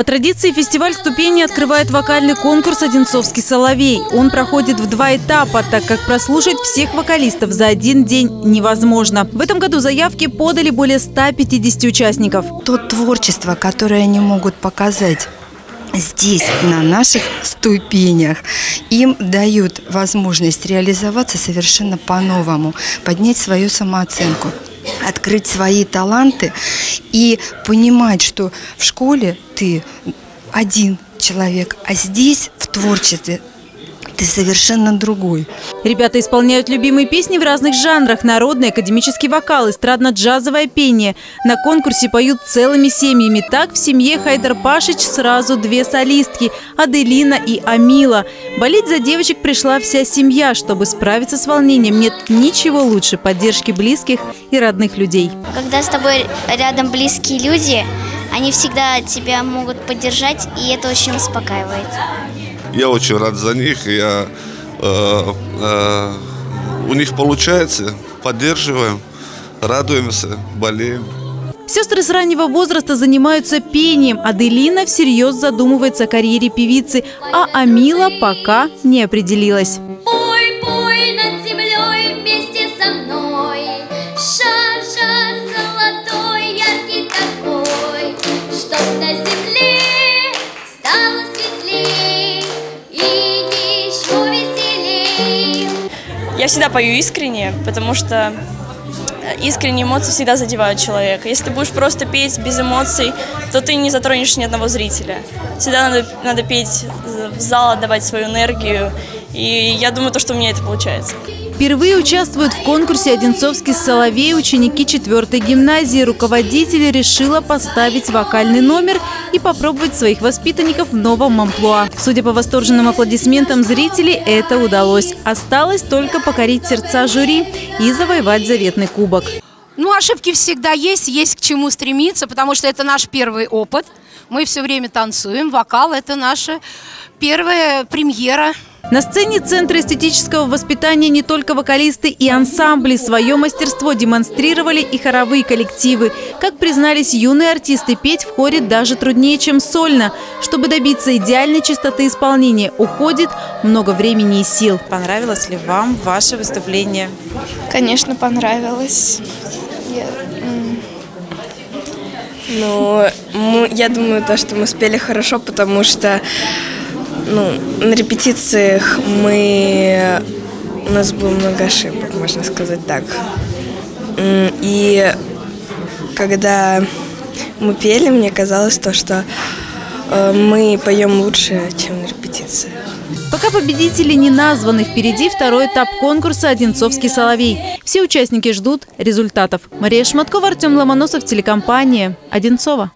По традиции фестиваль ступени открывает вокальный конкурс «Одинцовский соловей». Он проходит в два этапа, так как прослушать всех вокалистов за один день невозможно. В этом году заявки подали более 150 участников. То творчество, которое они могут показать здесь, на наших ступенях, им дают возможность реализоваться совершенно по-новому, поднять свою самооценку открыть свои таланты и понимать, что в школе ты один человек, а здесь в творчестве ты совершенно другой. Ребята исполняют любимые песни в разных жанрах. Народный, академический вокал, эстрадно-джазовое пение. На конкурсе поют целыми семьями. Так в семье Хайдар Пашич сразу две солистки – Аделина и Амила. Болеть за девочек пришла вся семья. Чтобы справиться с волнением, нет ничего лучше поддержки близких и родных людей. Когда с тобой рядом близкие люди, они всегда тебя могут поддержать, и это очень успокаивает. Я очень рад за них. Я, э, э, у них получается, поддерживаем, радуемся, болеем. Сестры с раннего возраста занимаются пением. Аделина всерьез задумывается о карьере певицы, а Амила пока не определилась. Я всегда пою искренне, потому что э, искренние эмоции всегда задевают человека. Если ты будешь просто петь без эмоций, то ты не затронешь ни одного зрителя. Всегда надо, надо петь в зал, отдавать свою энергию. И я думаю, то, что у меня это получается. Впервые участвуют в конкурсе «Одинцовский соловей» ученики 4 гимназии. Руководитель решила поставить вокальный номер и попробовать своих воспитанников в новом амплуа. Судя по восторженным аплодисментам зрителей, это удалось. Осталось только покорить сердца жюри и завоевать заветный кубок. Ну, ошибки всегда есть, есть к чему стремиться, потому что это наш первый опыт. Мы все время танцуем, вокал – это наша первая премьера – на сцене Центра эстетического воспитания не только вокалисты и ансамбли. Свое мастерство демонстрировали и хоровые коллективы. Как признались юные артисты, петь в хоре даже труднее, чем сольно. Чтобы добиться идеальной чистоты исполнения, уходит много времени и сил. Понравилось ли вам ваше выступление? Конечно, понравилось. Я... Ну, я думаю, то, что мы спели хорошо, потому что ну, на репетициях мы... У нас было много ошибок, можно сказать так. И когда мы пели, мне казалось то, что э, мы поем лучше, чем на репетиции. Пока победители не названы, впереди второй этап конкурса «Одинцовский соловей». Все участники ждут результатов. Мария Шматкова, Артем Ломоносов, телекомпания «Одинцова».